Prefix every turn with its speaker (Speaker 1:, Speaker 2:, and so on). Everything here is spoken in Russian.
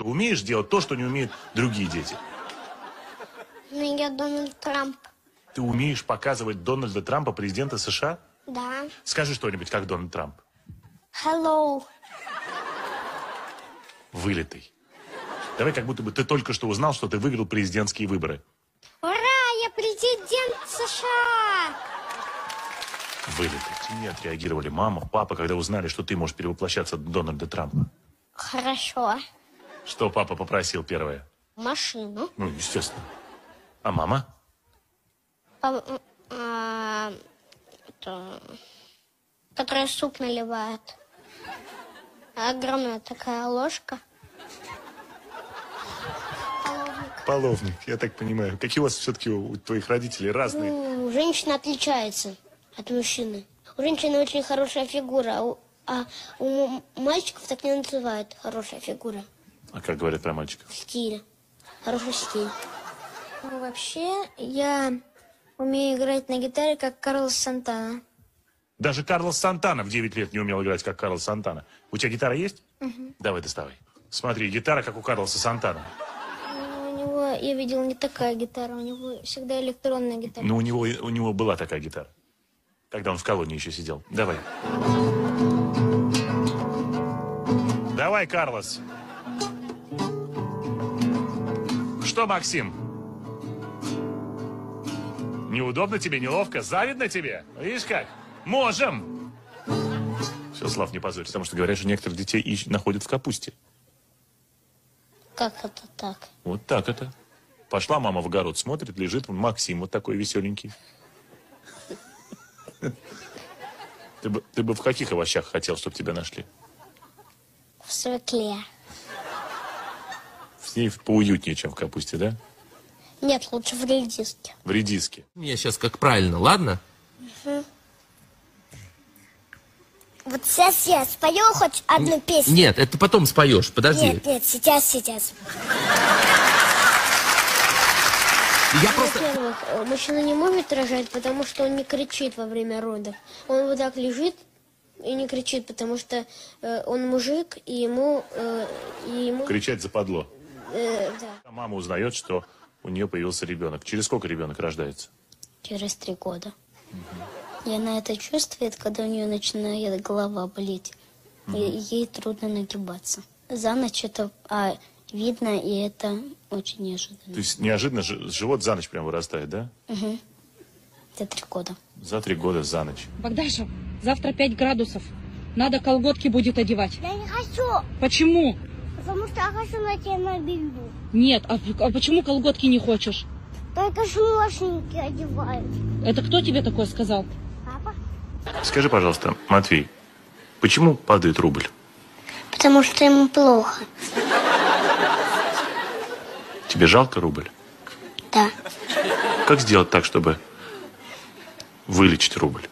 Speaker 1: Ты умеешь делать то, что не умеют другие дети.
Speaker 2: Ну, я Дональд Трамп.
Speaker 1: Ты умеешь показывать Дональда Трампа, президента США?
Speaker 2: Да.
Speaker 1: Скажи что-нибудь, как Дональд Трамп.
Speaker 2: Hello.
Speaker 1: Вылитый. Давай, как будто бы ты только что узнал, что ты выиграл президентские выборы.
Speaker 2: Ура, я президент США!
Speaker 1: Вылитый. Не отреагировали мама, папа, когда узнали, что ты можешь перевоплощаться в Дональда Трампа.
Speaker 2: Хорошо.
Speaker 1: Что папа попросил первое?
Speaker 2: Машину.
Speaker 1: Ну, естественно. А мама?
Speaker 2: А, а, это, которая суп наливает. Огромная такая ложка. Половник.
Speaker 1: Половник, я так понимаю. Какие у вас все-таки у твоих родителей разные?
Speaker 2: Ну, женщина отличается от мужчины. У женщины очень хорошая фигура, а у, а у мальчиков так не называют хорошая фигура.
Speaker 1: А как говорят про мальчиков?
Speaker 2: Стиль. Хороший стиль. Ну, вообще, я умею играть на гитаре, как Карлос Сантана.
Speaker 1: Даже Карлос Сантана в 9 лет не умел играть, как Карлос Сантана. У тебя гитара есть? Давай, доставай. Смотри, гитара, как у Карлоса Сантана.
Speaker 2: Ну, У него, я видел, не такая гитара, у него всегда электронная гитара.
Speaker 1: Ну, у него, у него была такая гитара. Когда он в колонии еще сидел. Давай. Давай, Карлос. Что, Максим? Неудобно тебе, неловко? Завидно тебе? Видишь как? Можем! Все, Слав, не позорь, потому что говорят, что некоторых детей ищ- находят в капусте.
Speaker 2: Как это так?
Speaker 1: Вот так это. Пошла мама в огород, смотрит, лежит Максим, вот такой веселенький. Ты бы, ты бы в каких овощах хотел, чтобы тебя нашли?
Speaker 2: В свекле.
Speaker 1: В ней поуютнее, чем в капусте, да?
Speaker 2: Нет, лучше в редиске.
Speaker 1: В редиске.
Speaker 3: Мне сейчас как правильно, ладно?
Speaker 2: Вот сейчас я спою хоть одну песню.
Speaker 3: Нет, это потом споешь, подожди.
Speaker 2: Нет, нет, сейчас, сейчас.
Speaker 3: Я просто...
Speaker 2: Во-первых, э, мужчина не может рожать, потому что он не кричит во время родов. Он вот так лежит и не кричит, потому что э, он мужик, и ему... э, и ему
Speaker 1: Кричать западло.
Speaker 2: Э, да.
Speaker 1: А мама узнает, что у нее появился ребенок. Через сколько ребенок рождается?
Speaker 2: Через три года. И она это чувствует, когда у нее начинает голова болеть. И ей трудно нагибаться. За ночь это а, видно, и это очень неожиданно.
Speaker 1: То есть неожиданно жи- живот за ночь прям вырастает, да?
Speaker 2: Это три года.
Speaker 1: За три года за ночь.
Speaker 4: Богдаша, завтра 5 градусов. Надо колготки будет одевать.
Speaker 2: Я не хочу,
Speaker 4: Почему?
Speaker 2: Потому что я хочу на тебе на бельду.
Speaker 4: Нет, а, а почему колготки не хочешь?
Speaker 2: Только шмошники одевают.
Speaker 4: Это кто тебе такое сказал?
Speaker 2: Папа?
Speaker 1: Скажи, пожалуйста, Матвей, почему падает рубль?
Speaker 2: Потому что ему плохо.
Speaker 1: Тебе жалко рубль?
Speaker 2: Да.
Speaker 1: Как сделать так, чтобы вылечить рубль?